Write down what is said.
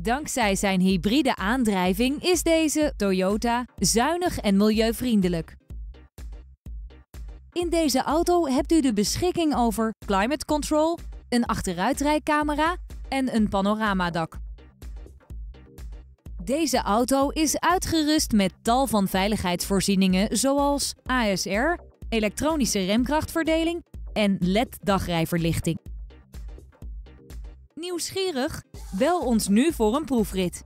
Dankzij zijn hybride aandrijving is deze Toyota zuinig en milieuvriendelijk. In deze auto hebt u de beschikking over climate control, een achteruitrijcamera en een panoramadak. Deze auto is uitgerust met tal van veiligheidsvoorzieningen zoals ASR, elektronische remkrachtverdeling en LED-dagrijverlichting. Nieuwsgierig? Bel ons nu voor een proefrit.